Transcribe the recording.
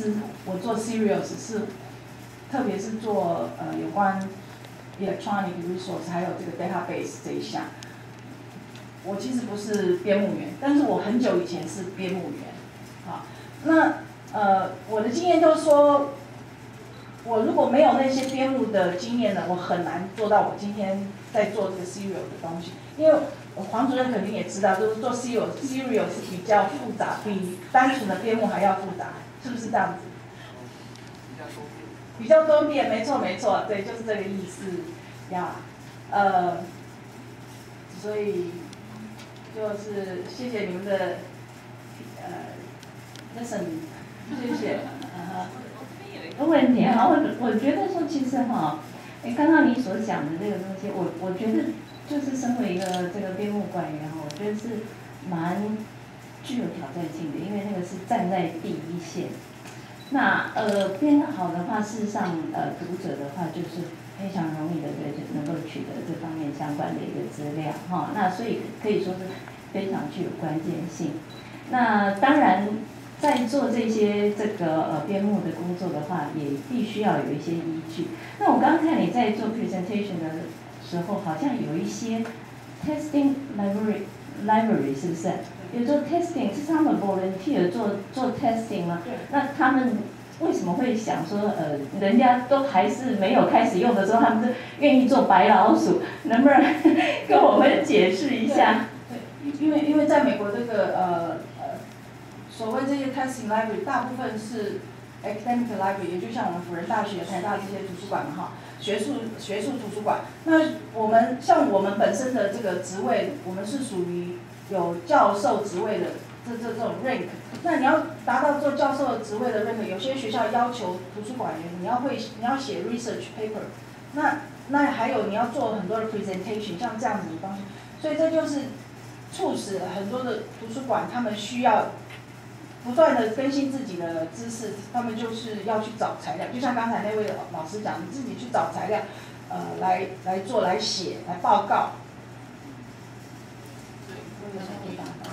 实我做 serials 是，特别是做呃有关 electronic resource 还有这个 database 这一项。我其实不是编务员，但是我很久以前是编务员，啊，那呃我的经验就是说，我如果没有那些编务的经验呢，我很难做到我今天在做这个 serial 的东西，因为黄主任肯定也知道，就是做 serial serial 是比较复杂，比单纯的编务还要复杂，是不是这样子？比较多变，没错没错，对，就是这个意思呀，呃，所以。就是谢谢你们的呃，listen，谢谢。有一个问题哈，我我觉得说其实哈，哎，刚刚你所讲的这个东西，我我觉得就是身为一个这个编务官员哈，我觉得是蛮具有挑战性的，因为那个是站在第一线。那呃编好的话，事实上呃读者的话就是。非常容易的，对，就能够取得这方面相关的一个资料，哈，那所以可以说是非常具有关键性。那当然，在做这些这个呃编目的工作的话，也必须要有一些依据。那我刚看你在做 presentation 的时候，好像有一些 testing library library 是不是？有做 testing 是他们 volunteer 做做 testing 吗？那他们。为什么会想说，呃，人家都还是没有开始用的时候，他们是愿意做白老鼠？能不能跟我们解释一下？对，因为因为在美国这个呃呃，所谓这些 testing library，大部分是 academic library，也就像我们辅仁大学、台大这些图书馆嘛哈，学术学术图书馆。那我们像我们本身的这个职位，我们是属于有教授职位的。这这这种 rank，那你要达到做教授职位的 rank，有些学校要求图书馆员你要会你要写 research paper，那那还有你要做很多的 presentation，像这样子的东西，所以这就是促使很多的图书馆他们需要不断的更新自己的知识，他们就是要去找材料，就像刚才那位老师讲，你自己去找材料，呃，来来做来写来报告。对，我有想回答到。